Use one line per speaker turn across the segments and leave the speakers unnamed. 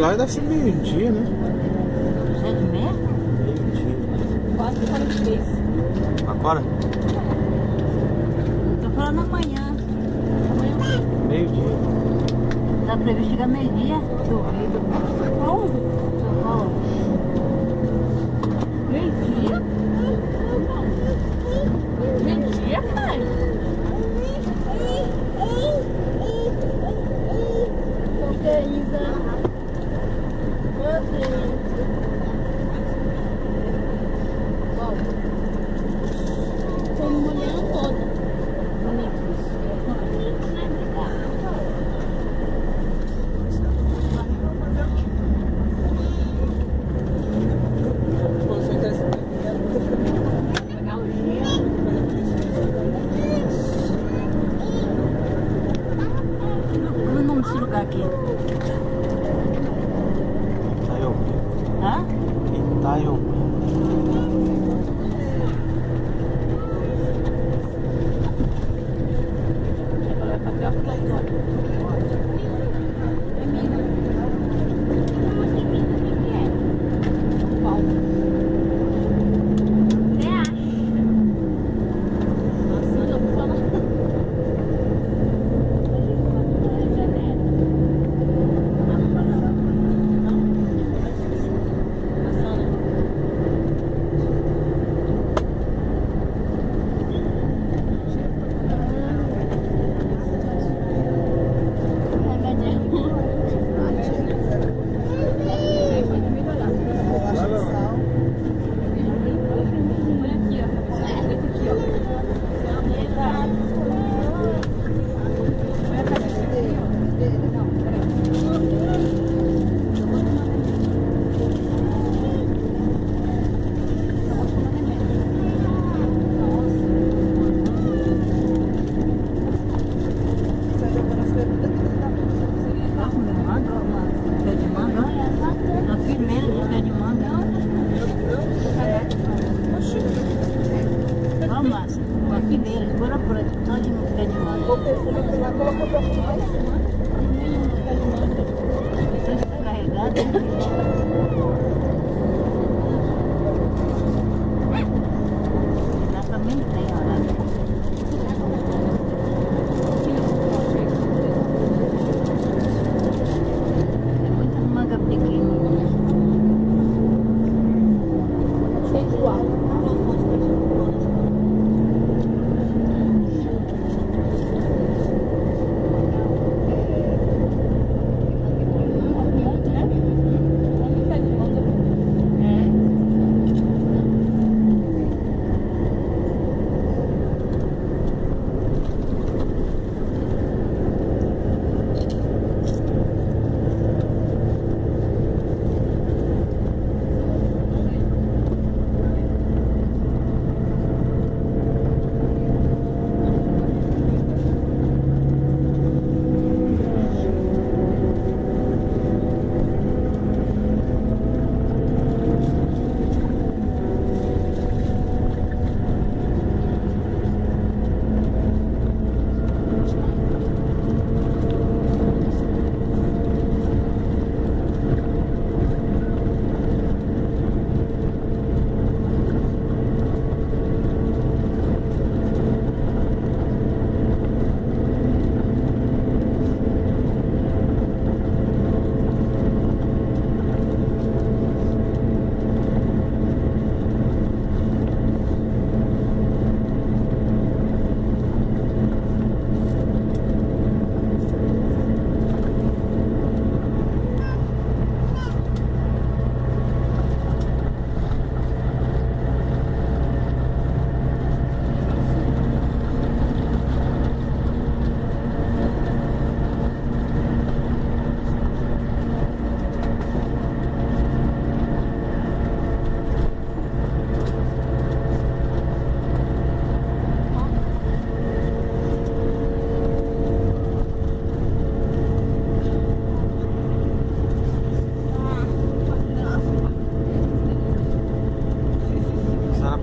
horas deve ser meio-dia, né?
Sete e meia?
Meio-dia.
4 e 43.
Agora?
Tô falando amanhã.
Meio-dia.
Tá previsto chegar meio-dia. Duvido.
Onde? Meio-dia? Meio-dia,
Tá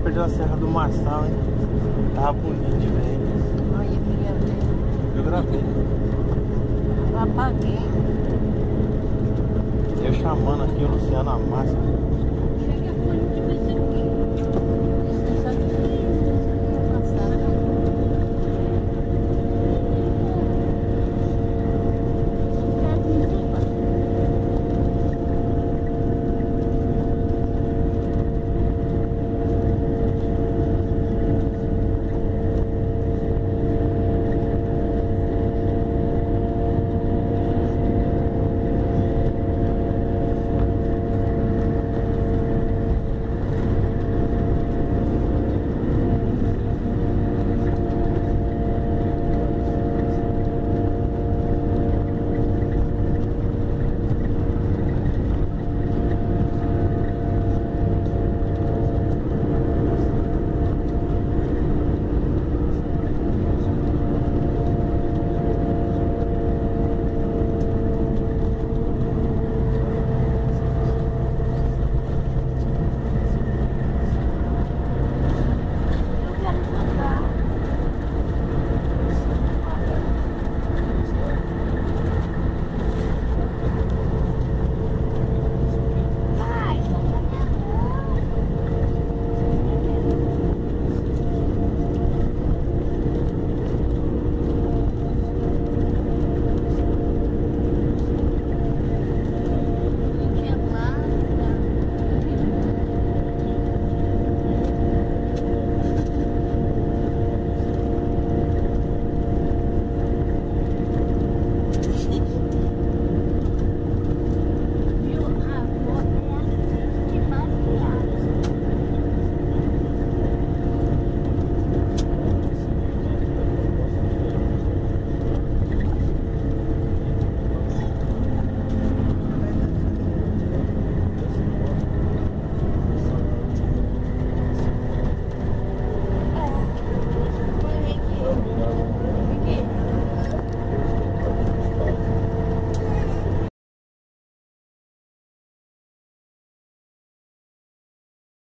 A senhora perdeu a Serra do Marçal, hein? Tava bonito, velho.
Olha, eu.
Eu gravei.
Eu apaguei.
Eu chamando aqui o Luciano Massa.